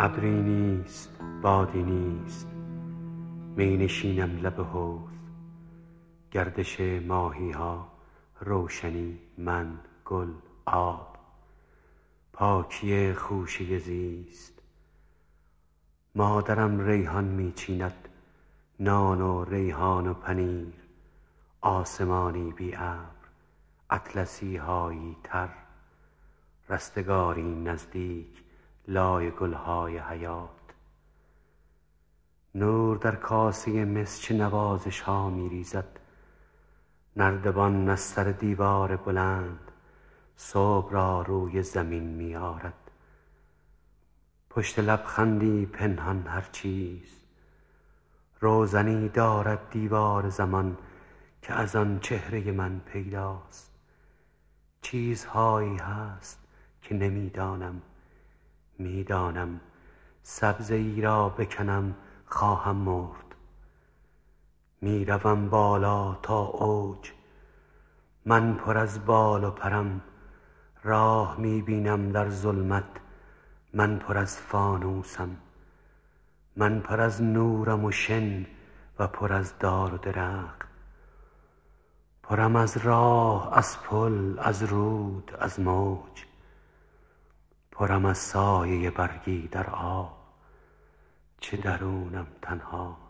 ابری نیست بادی نیست. می نشینم لب حوض. گردش ماهی ها روشنی من گل آب. پاکی خوشه زیست. مادرم ریحان می چیند نان و ریحان و پنیر. آسمانی بی ابر اطلسی هایی تر. رستگاری نزدیک لای گل های حیات. نور در کاسه مس چه نوازش ها می ریزد نردبان از سر دیوار بلند صبح را روی زمین می آرد پشت لبخندی پنهان هر چیز. روزنی دارد دیوار زمان که از آن چهره من پیداست. چیزهایی هست که نمی دانم می دانم ای را بکنم خواهم مرد. می روم بالا تا اوج من پر از بال و پرم. راه می بینم در ظلمت من پر از فانوسم. من پر از نورم و شن و پر از دار و درخت. پرم از راه از پل از رود از موج. پرم از سایه برگی در آب. چه درونم تنهاست